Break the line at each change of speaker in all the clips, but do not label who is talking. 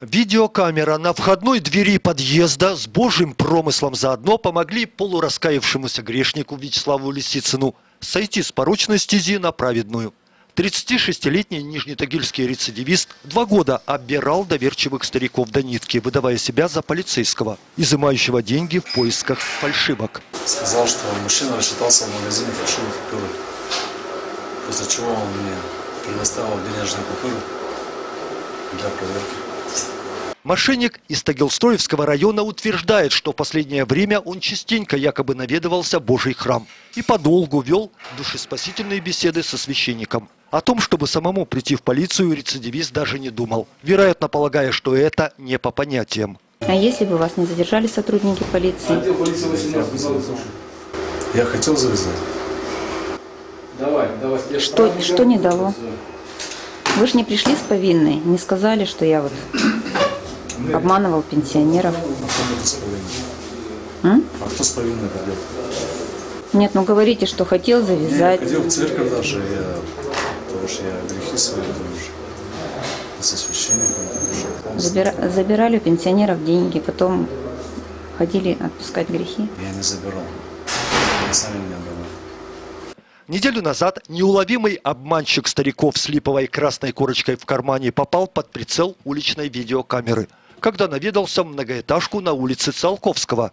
Видеокамера на входной двери подъезда с божьим промыслом заодно помогли полураскаявшемуся грешнику Вячеславу Лисицыну сойти с порочной стези на праведную. 36-летний нижнетагильский рецидивист два года обирал доверчивых стариков до нитки, выдавая себя за полицейского, изымающего деньги в поисках фальшивок.
Сказал, что мужчина рассчитался в магазине фальшивых купюр. После чего он мне предоставил денежные купюры для проверки.
Мошенник из Тагилстроевского района утверждает, что в последнее время он частенько якобы наведывался в Божий храм и подолгу вел душеспасительные беседы со священником. О том, чтобы самому прийти в полицию, рецидивист даже не думал, вероятно полагая, что это не по понятиям.
А если бы вас не задержали сотрудники полиции?
Я хотел завязать.
Давай, давай. я
Что, что не дало? Вы же не пришли с повинной, не сказали, что я вот обманывал пенсионеров.
А кто с повинной?
М?
А кто с повинной пойдет?
Нет, ну говорите, что хотел
Я
завязать.
ходил в церковь даже, я, потому что я грехи свои думаю. И со священником.
Забира- забирали у пенсионеров деньги, потом ходили отпускать грехи.
Я не забирал. Они сами меня брали.
Неделю назад неуловимый обманщик стариков с липовой красной корочкой в кармане попал под прицел уличной видеокамеры, когда наведался многоэтажку на улице Циолковского.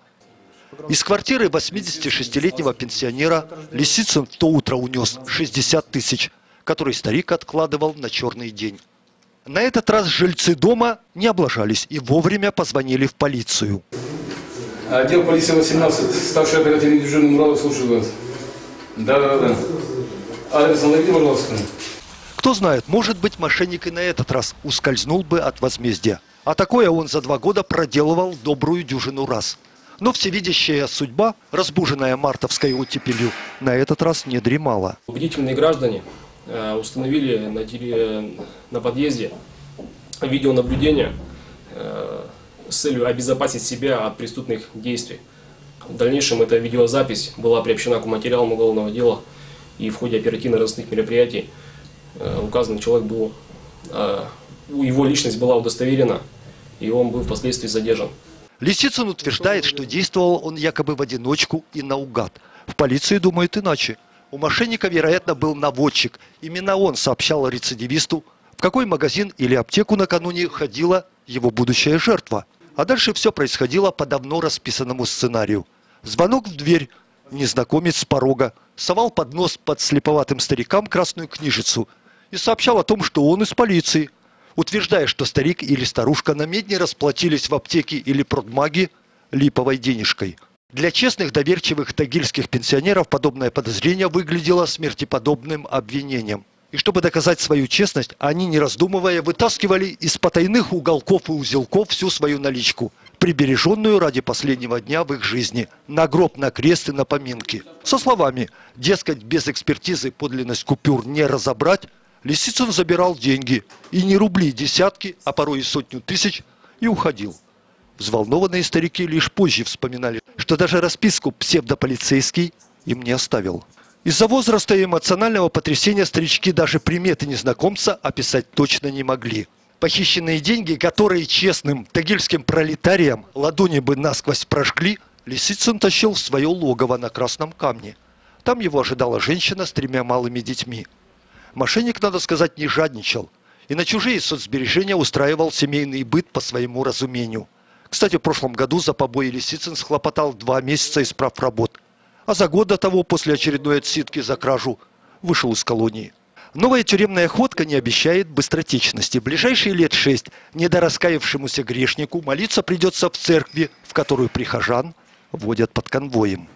Из квартиры 86-летнего пенсионера Лисицын в то утро унес 60 тысяч, который старик откладывал на черный день. На этот раз жильцы дома не облажались и вовремя позвонили в полицию.
Отдел полиции 18, старший оперативный дежурный Мурадов, слушаю вас. Да-да-да. Адрес наведите, пожалуйста.
Кто знает, может быть, мошенник и на этот раз ускользнул бы от возмездия. А такое он за два года проделывал добрую дюжину раз. Но всевидящая судьба, разбуженная мартовской оттепелью, на этот раз не дремала.
Бдительные граждане э, установили на, на подъезде видеонаблюдение э, с целью обезопасить себя от преступных действий. В дальнейшем эта видеозапись была приобщена к материалам уголовного дела, и в ходе оперативно-розыскных мероприятий э, указанный человек был, его личность была удостоверена, и он был впоследствии задержан.
Лисицын утверждает, что действовал он якобы в одиночку и наугад. В полиции думают иначе. У мошенника, вероятно, был наводчик. Именно он сообщал рецидивисту, в какой магазин или аптеку накануне ходила его будущая жертва. А дальше все происходило по давно расписанному сценарию. Звонок в дверь, незнакомец с порога, совал под нос под слеповатым старикам красную книжицу и сообщал о том, что он из полиции, утверждая, что старик или старушка на медне расплатились в аптеке или продмаге липовой денежкой. Для честных доверчивых тагильских пенсионеров подобное подозрение выглядело смертеподобным обвинением. И чтобы доказать свою честность, они, не раздумывая, вытаскивали из потайных уголков и узелков всю свою наличку, прибереженную ради последнего дня в их жизни, на гроб, на крест и на поминки. Со словами, дескать, без экспертизы подлинность купюр не разобрать, Лисицын забирал деньги, и не рубли, десятки, а порой и сотню тысяч, и уходил. Взволнованные старики лишь позже вспоминали, что даже расписку псевдополицейский им не оставил. Из-за возраста и эмоционального потрясения старички даже приметы незнакомца описать точно не могли. Похищенные деньги, которые честным тагильским пролетариям ладони бы насквозь прожгли, Лисицын тащил в свое логово на Красном камне. Там его ожидала женщина с тремя малыми детьми. Мошенник, надо сказать, не жадничал. И на чужие соцсбережения устраивал семейный быт по своему разумению. Кстати, в прошлом году за побои Лисицын схлопотал два месяца исправ работ. А за год до того, после очередной отсидки за кражу, вышел из колонии. Новая тюремная ходка не обещает быстротечности. В ближайшие лет шесть недораскаявшемуся грешнику молиться придется в церкви, в которую прихожан водят под конвоем.